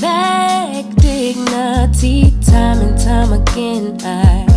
back dignity time and time again. I